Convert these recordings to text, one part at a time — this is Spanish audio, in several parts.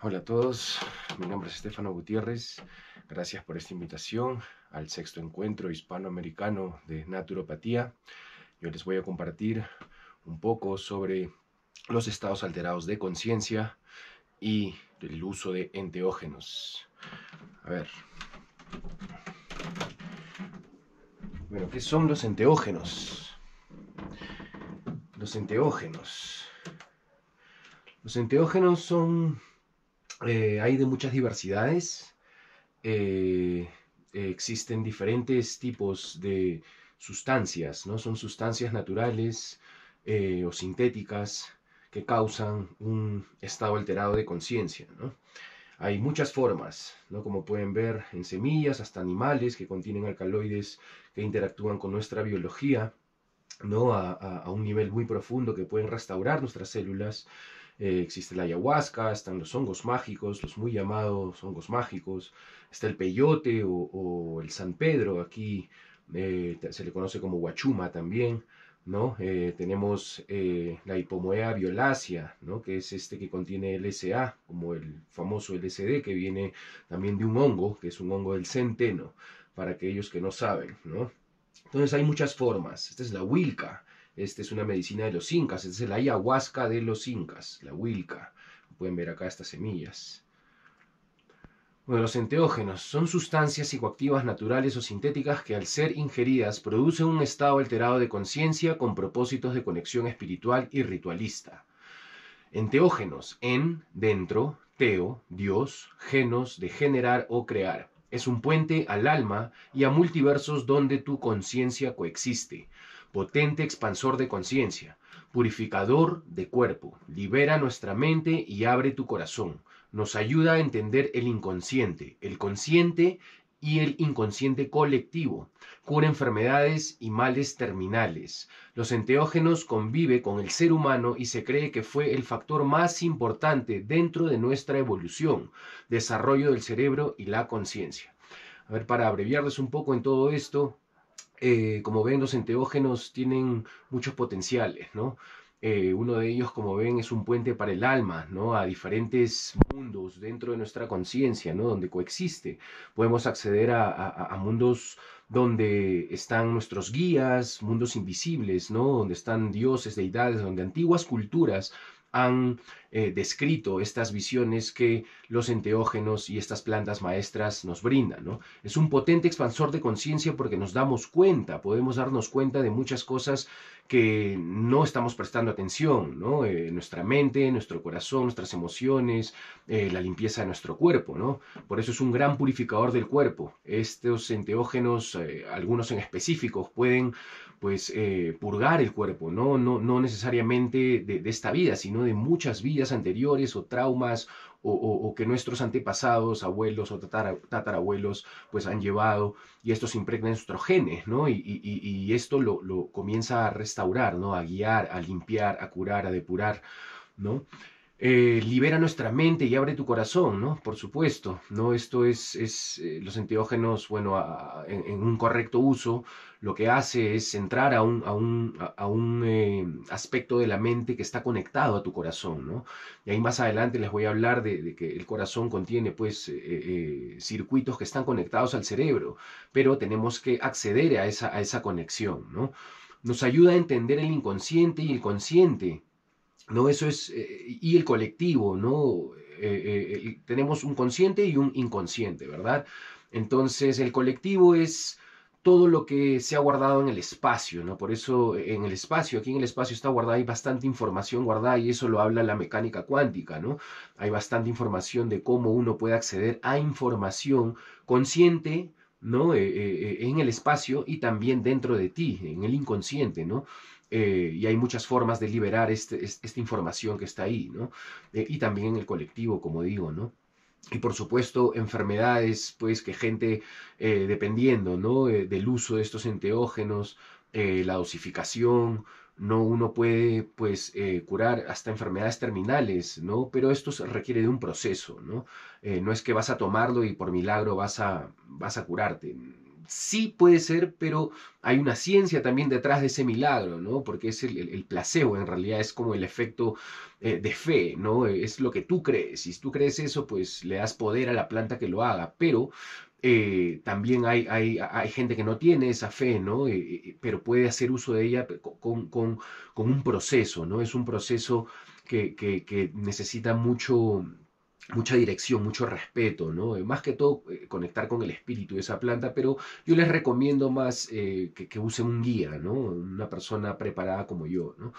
Hola a todos, mi nombre es Estefano Gutiérrez. Gracias por esta invitación al sexto encuentro hispanoamericano de naturopatía. Yo les voy a compartir un poco sobre los estados alterados de conciencia y el uso de enteógenos. A ver. Bueno, ¿qué son los enteógenos? Los enteógenos. Los enteógenos son eh, hay de muchas diversidades. Eh, existen diferentes tipos de sustancias, ¿no? Son sustancias naturales eh, o sintéticas que causan un estado alterado de conciencia, Hay muchas formas, ¿no? Como pueden ver en semillas, hasta animales que contienen alcaloides que interactúan con nuestra biología, ¿no? a un nivel muy profundo que pueden restaurar nuestras células eh, existe la ayahuasca, están los hongos mágicos, los muy llamados hongos mágicos, está el peyote o, el San Pedro, aquí eh, se le conoce como guachuma también, ¿no? Eh, tenemos la hipomoea violácea, ¿no? Que es este que contiene LSA, como el famoso LSD, que viene también de un hongo, que es un hongo del centeno, para aquellos que no saben, ¿no? Entonces hay muchas formas. Esta es la Wilca, esta es una medicina de los incas, esta es la ayahuasca de los incas, la huilca. Pueden ver acá estas semillas. Bueno, los enteógenos son sustancias psicoactivas naturales o sintéticas que al ser ingeridas producen un estado alterado de conciencia con propósitos de conexión espiritual y ritualista. Enteógenos, en, dentro, teo, Dios, genos, de generar o crear. Es un puente al alma y a multiversos donde tu conciencia coexiste potente expansor de conciencia, purificador de cuerpo, libera nuestra mente y abre tu corazón, nos ayuda a entender el inconsciente, el consciente y el inconsciente colectivo, cura enfermedades y males terminales. Los enteógenos convive con el ser humano y se cree que fue el factor más importante dentro de nuestra evolución, desarrollo del cerebro y la conciencia. A ver, para abreviarles un poco en todo esto, eh, como ven, los enteógenos tienen muchos potenciales, ¿no? Eh, uno de ellos, como ven, es un puente para el alma, ¿no? A diferentes mundos dentro de nuestra conciencia, ¿no? Donde coexiste. Podemos acceder a, mundos donde están nuestros guías, mundos invisibles, ¿no? Donde están dioses, deidades, donde antiguas culturas han eh, descrito estas visiones que los enteógenos y estas plantas maestras nos brindan. ¿no? Es un potente expansor de conciencia porque nos damos cuenta, podemos darnos cuenta de muchas cosas que no estamos prestando atención, ¿no? Eh, nuestra mente, nuestro corazón, nuestras emociones, eh, la limpieza de nuestro cuerpo, ¿no? Por eso es un gran purificador del cuerpo. Estos enteógenos, algunos en específicos, pueden pues purgar el cuerpo, ¿no? No, no necesariamente de, de esta vida, sino de muchas vidas anteriores o traumas o, que nuestros antepasados, abuelos o tatarabuelos, pues han llevado y esto se impregna en nuestros genes, ¿no? Y, esto lo, lo, comienza a restaurar, ¿no? A guiar, a limpiar, a curar, a depurar, ¿no? Eh, libera nuestra mente y abre tu corazón, ¿no? Por supuesto, ¿no? Esto es, es eh, los enteógenos, bueno, en, un correcto uso, lo que hace es entrar a un, a un, a un eh, aspecto de la mente que está conectado a tu corazón, ¿no? Y ahí más adelante les voy a hablar de, que el corazón contiene, pues, circuitos que están conectados al cerebro, pero tenemos que acceder a esa, a esa conexión, ¿no? Nos ayuda a entender el inconsciente y el consciente, ¿no? Eso es, eh, y el colectivo, ¿no? Eh, eh, tenemos un consciente y un inconsciente, ¿verdad? Entonces, el colectivo es todo lo que se ha guardado en el espacio, ¿no? Por eso en el espacio, aquí en el espacio está guardada, hay bastante información guardada y eso lo habla la mecánica cuántica, ¿no? Hay bastante información de cómo uno puede acceder a información consciente, ¿no? en el espacio y también dentro de ti, en el inconsciente, ¿no? Eh, y hay muchas formas de liberar este, esta información que está ahí, ¿no? Eh, y también en el colectivo, como digo, ¿no? Y por supuesto, enfermedades, pues que gente, eh, dependiendo, ¿no? del uso de estos enteógenos, la dosificación, no uno puede, pues, curar hasta enfermedades terminales, ¿no? Pero esto requiere de un proceso, ¿no? no es que vas a tomarlo y por milagro vas a, vas a curarte sí puede ser, pero hay una ciencia también detrás de ese milagro, ¿no? Porque es el, placebo, en realidad es como el efecto eh, de fe, ¿no? Es lo que tú crees. Si tú crees eso, pues le das poder a la planta que lo haga, pero eh, también hay, hay, hay, gente que no tiene esa fe, ¿no? Eh, pero puede hacer uso de ella con, con, con, un proceso, ¿no? Es un proceso que, que, que necesita mucho mucha dirección, mucho respeto, ¿no? Eh, más que todo eh, conectar con el espíritu de esa planta, pero yo les recomiendo más eh, que, usen un guía, ¿no? Una persona preparada como yo, ¿no?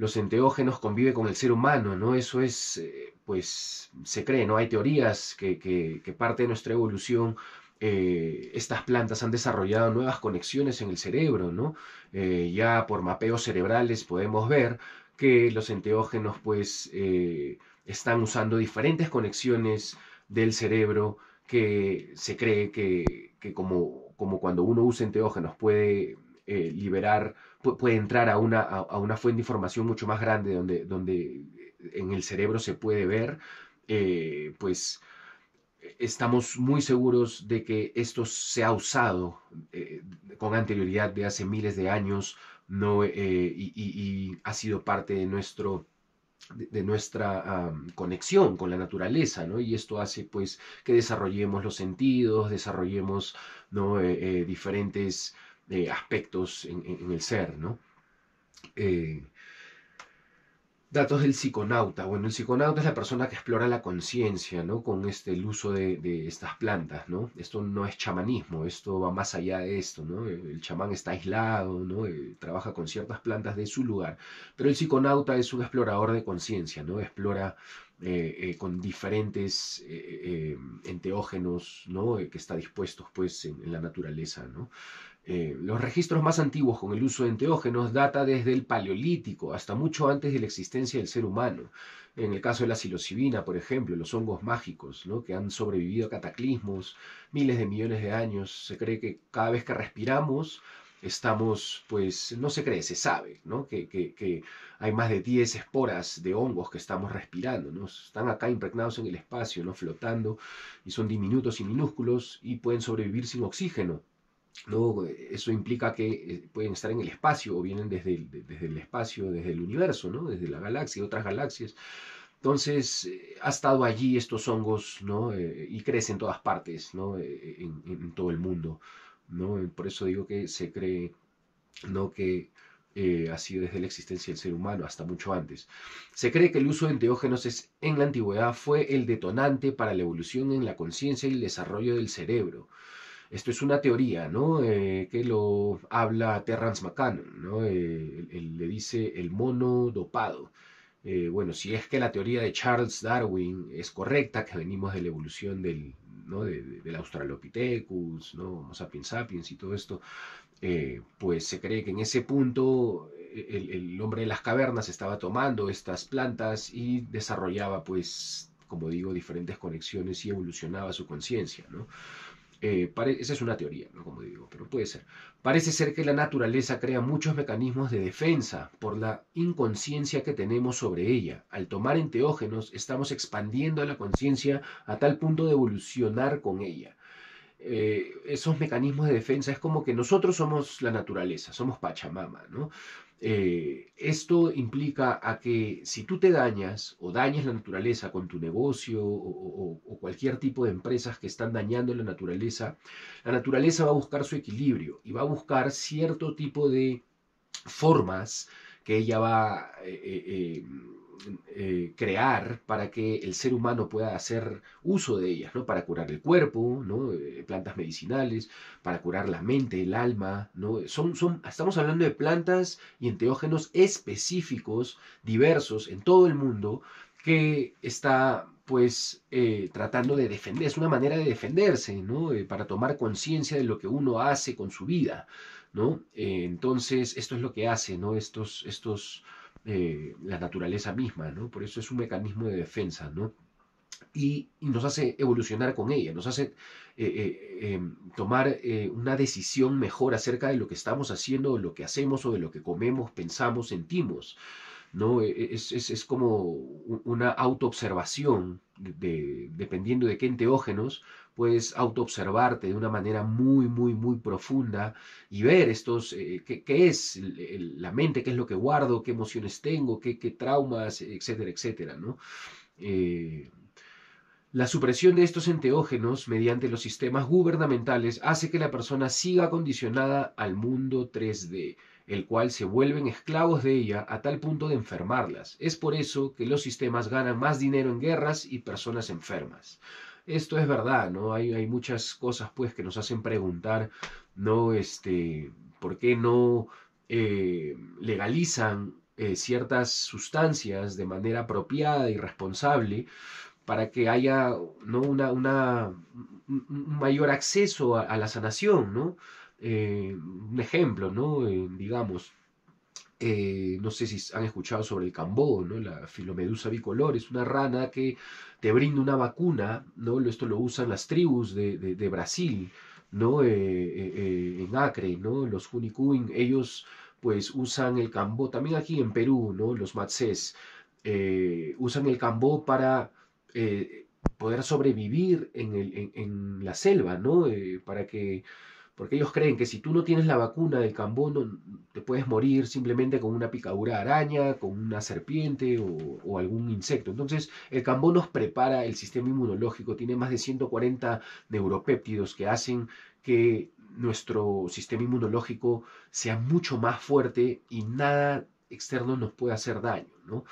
Los enteógenos conviven con el ser humano, ¿no? Eso es, pues, se cree, ¿no? Hay teorías que, que, parte de nuestra evolución estas plantas han desarrollado nuevas conexiones en el cerebro, ¿no? ya por mapeos cerebrales podemos ver que los enteógenos, pues, están usando diferentes conexiones del cerebro que se cree que, como, como, cuando uno usa enteógenos puede eh, liberar, puede entrar a una, a, una, fuente de información mucho más grande donde, donde en el cerebro se puede ver, eh, pues estamos muy seguros de que esto se ha usado eh, con anterioridad de hace miles de años no, y ha sido parte de nuestro de, nuestra conexión con la naturaleza, ¿no? Y esto hace pues que desarrollemos los sentidos, desarrollemos ¿no? Eh, eh, diferentes eh, aspectos en, el ser, ¿no? Datos del psiconauta. Bueno, el psiconauta es la persona que explora la conciencia, ¿no? Con este, el uso de, estas plantas, ¿no? Esto no es chamanismo, esto va más allá de esto, ¿no? El chamán está aislado, ¿no? Eh, trabaja con ciertas plantas de su lugar. Pero el psiconauta es un explorador de conciencia, ¿no? Explora eh, eh, con diferentes enteógenos, ¿no? que está dispuestos, pues, en, en la naturaleza, ¿no? Eh, los registros más antiguos con el uso de enteógenos data desde el Paleolítico, hasta mucho antes de la existencia del ser humano. En el caso de la psilocibina, por ejemplo, los hongos mágicos, ¿no? que han sobrevivido a cataclismos miles de millones de años, se cree que cada vez que respiramos estamos, pues, no se cree, se sabe, ¿no? Que, que, hay más de 10 esporas de hongos que estamos respirando, ¿no? Están acá impregnados en el espacio, ¿no? Flotando y son diminutos y minúsculos y pueden sobrevivir sin oxígeno. ¿No? Eso implica que eh, pueden estar en el espacio o vienen desde el, desde el espacio, desde el universo, ¿no? desde la galaxia, otras galaxias. Entonces, eh, ha estado allí estos hongos ¿no? Eh, y crecen en todas partes, ¿no? en, todo el mundo. ¿no? Por eso digo que se cree ¿no? que ha sido desde la existencia del ser humano hasta mucho antes. Se cree que el uso de enteógenos es, en la antigüedad fue el detonante para la evolución en la conciencia y el desarrollo del cerebro. Esto es una teoría, ¿no? Eh, que lo habla Terrence McCann, ¿no? Eh, él, le dice el mono dopado. Eh, bueno, si es que la teoría de Charles Darwin es correcta, que venimos de la evolución del Australopithecus, ¿no? Homo sapiens sapiens y todo esto, pues se cree que en ese punto el, el, hombre de las cavernas estaba tomando estas plantas y desarrollaba, pues, como digo, diferentes conexiones y evolucionaba su conciencia, ¿no? Eh, esa es una teoría, ¿no? como digo, pero puede ser. Parece ser que la naturaleza crea muchos mecanismos de defensa por la inconsciencia que tenemos sobre ella. Al tomar enteógenos estamos expandiendo la conciencia a tal punto de evolucionar con ella. Eh, esos mecanismos de defensa es como que nosotros somos la naturaleza, somos Pachamama, ¿no? Eh, esto implica a que si tú te dañas o dañas la naturaleza con tu negocio o, cualquier tipo de empresas que están dañando la naturaleza, la naturaleza va a buscar su equilibrio y va a buscar cierto tipo de formas que ella va eh, eh, crear para que el ser humano pueda hacer uso de ellas, ¿no? Para curar el cuerpo, ¿no? Eh, plantas medicinales, para curar la mente, el alma, ¿no? Son, son, estamos hablando de plantas y enteógenos específicos, diversos, en todo el mundo, que está pues eh, tratando de defender, es una manera de defenderse, ¿no? para tomar conciencia de lo que uno hace con su vida, ¿no? entonces, esto es lo que hace, ¿no? Estos, estos eh, la naturaleza misma, ¿no? Por eso es un mecanismo de defensa, ¿no? Y, nos hace evolucionar con ella, nos hace eh, eh, em, tomar una decisión mejor acerca de lo que estamos haciendo, de lo que hacemos o de lo que comemos, pensamos, sentimos. ¿no? E, e, es, como una autoobservación, de, dependiendo de qué enteógenos, puedes autoobservarte de una manera muy, muy, muy profunda y ver estos, eh, qué, es la mente, qué es lo que guardo, qué emociones tengo, qué, qué traumas, etcétera, etcétera, ¿no? Eh, la supresión de estos enteógenos mediante los sistemas gubernamentales hace que la persona siga condicionada al mundo 3D, el cual se vuelven esclavos de ella a tal punto de enfermarlas. Es por eso que los sistemas ganan más dinero en guerras y personas enfermas. Esto es verdad, ¿no? Hay, hay muchas cosas pues que nos hacen preguntar, ¿no? Este, ¿por qué no eh, legalizan eh, ciertas sustancias de manera apropiada y responsable? para que haya ¿no? una, una, un mayor acceso a, la sanación, ¿no? Eh, un ejemplo, ¿no? Digamos, eh, no sé si han escuchado sobre el cambó, ¿no? La filomedusa bicolor, es una rana que te brinda una vacuna, ¿no? Esto lo usan las tribus de, de, Brasil, ¿no? en Acre, ¿no? Los Junicuin, ellos pues usan el cambó, también aquí en Perú, ¿no? Los matzés, usan el cambó para eh, poder sobrevivir en, el, en, la selva, ¿no? Eh, para que, porque ellos creen que si tú no tienes la vacuna del cambono, te puedes morir simplemente con una picadura de araña, con una serpiente o, algún insecto. Entonces, el cambón nos prepara el sistema inmunológico, tiene más de 140 neuropéptidos que hacen que nuestro sistema inmunológico sea mucho más fuerte y nada externo nos puede hacer daño, ¿no?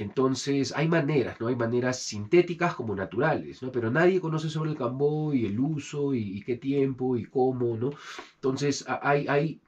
Entonces, hay maneras, ¿no? Hay maneras sintéticas como naturales, ¿no? Pero nadie conoce sobre el cambó y el uso y, qué tiempo y cómo, ¿no? Entonces, hay, hay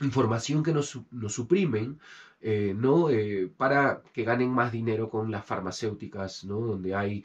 información que nos, suprimen, eh, ¿no? Eh, para que ganen más dinero con las farmacéuticas, ¿no? Donde hay